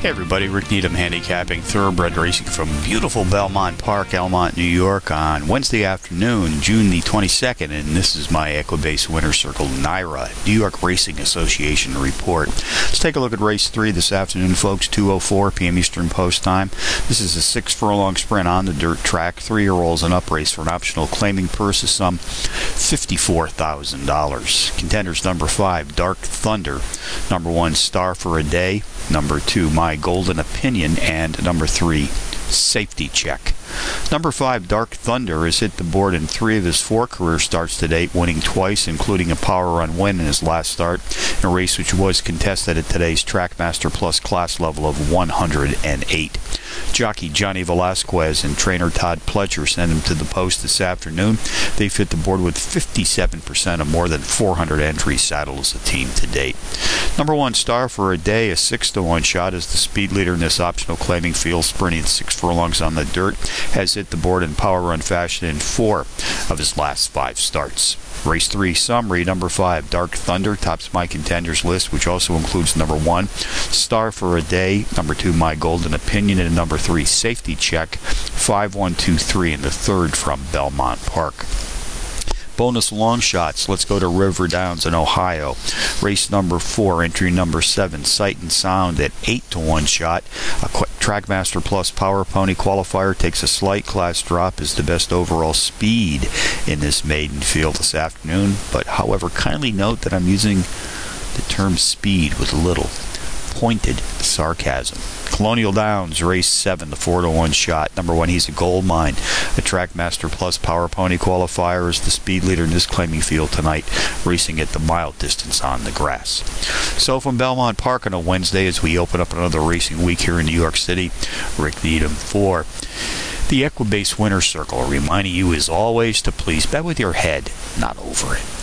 Hey everybody, Rick Needham handicapping thoroughbred racing from beautiful Belmont Park, Elmont, New York on Wednesday afternoon, June the 22nd, and this is my Equibase Winner Circle NYRA, New York Racing Association report. Let's take a look at race 3 this afternoon, folks, 2.04 p.m. Eastern Post Time. This is a six furlong sprint on the dirt track, three-year-olds and up race for an optional claiming purse of some $54,000. Contenders number 5, Dark Thunder, number 1, Star for a Day, number 2, My Golden Opinion, and number 3, Safety Check. Number 5, Dark Thunder, has hit the board in three of his four career starts to date, winning twice, including a power run win in his last start, in a race which was contested at today's Trackmaster Plus class level of 108. Jockey Johnny Velazquez and trainer Todd Pletcher sent him to the post this afternoon. They fit the board with 57% of more than 400 entries saddled as a team to date. Number one star for a day, a 6 to 1 shot as the speed leader in this optional claiming field, sprinting six furlongs on the dirt has hit the board in power run fashion in four of his last five starts. Race 3 summary number 5 Dark Thunder tops my contenders list which also includes number 1 Star for a Day, number 2 My Golden Opinion and number 3 Safety Check 5123 in the third from Belmont Park bonus long shots. Let's go to River Downs in Ohio. Race number four, entry number seven, Sight and Sound at eight to one shot. A quick Trackmaster Plus Power Pony qualifier takes a slight class drop as the best overall speed in this maiden field this afternoon. But however, kindly note that I'm using the term speed with little pointed sarcasm. Colonial Downs, race seven, the four to one shot. Number one, he's a gold mine. The Trackmaster Plus Power Pony qualifier is the speed leader in this claiming field tonight, racing at the mile distance on the grass. So from Belmont Park on a Wednesday, as we open up another racing week here in New York City, Rick Needham for the Equibase Winner Circle, reminding you as always to please bet with your head, not over it.